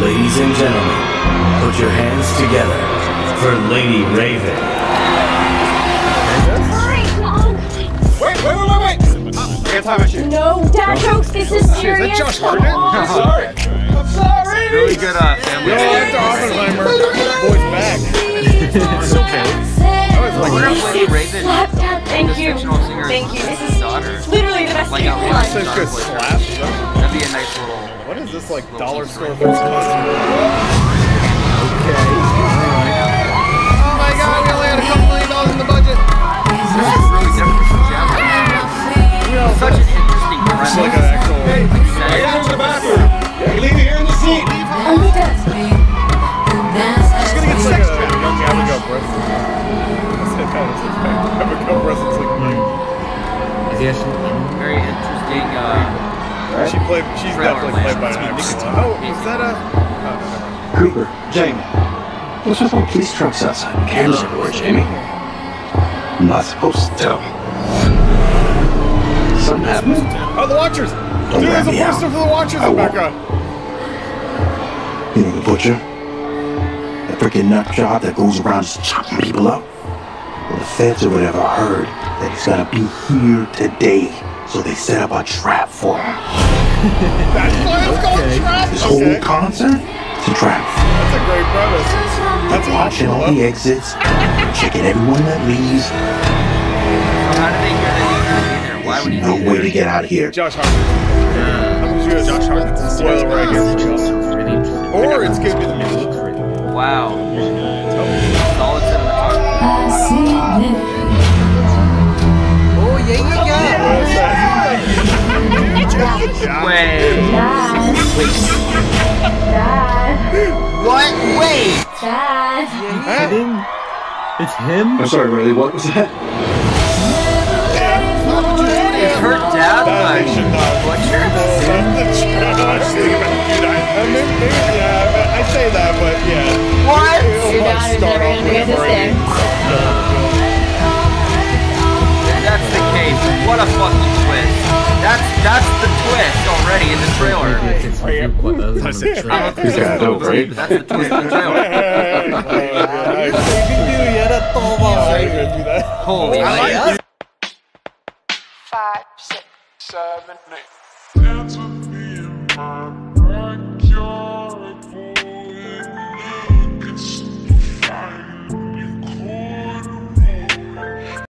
Ladies and gentlemen, put your hands together for Lady Raven. Wait, wait, wait, wait, wait! I got time issue. No, dad jokes. This is serious. Josh Come Hartnett? on. I'm sorry. I'm sorry. Really good uh, family. Dr. Oppenheimer. Boy's back. It's okay. Like, What if Lady Raven, Thank you. Thank you. This is daughter? literally the best Like thing a in my Says life. good slap. That'd be a nice little. What is this, like, dollar store first customer? Oh my god, we only had a couple million dollars in the budget. This is really different from Jazz. Such an interesting It's like an actual. Like, Down to the bathroom. You leave it here in the seat. Only dad. She's gonna get sex trapped. Young Abigail Breslin. I said that was like Abigail Breslin's like mine. Very interesting. Uh, She played. She's definitely played by an actress. Oh, was that a? Cooper, Jamie. What's with all the police trucks outside? Cameras everywhere, Jamie. I'm not supposed to tell. Something happened. Oh, the Watchers. Don't Dude, there's a me out. poster for the Watchers I in won't. Becca. You know the butcher? That freaking nut job that goes around just chopping people up? Well, the feds or whatever heard that he's gonna be here today. So they set up a trap for him. That's why it's called Trap. This Okay. whole concert, it's a trap. That's a great premise. That's Watching all the exits, checking everyone that leaves. so how did they hear that he was there? Why would he No way there? to get out of here. Josh Hartnett. I'm just gonna Josh Hartnett. Spoiler right here. Or it's gonna be the music. Wow. Dad. Dad. What? Wait. Dad. It's him? I'm sorry, Riley, what was that? Is her dad That like they should not. butcher? That's the. I was thinking about dude, I, I maybe, yeah, I say that, but yeah. What? It'll Your probably dad is never gonna be with at That's that's the twist already in the trailer. That's a trap. Dope, right? That's the twist in the trailer. Holy shit. five, six, seven, eight.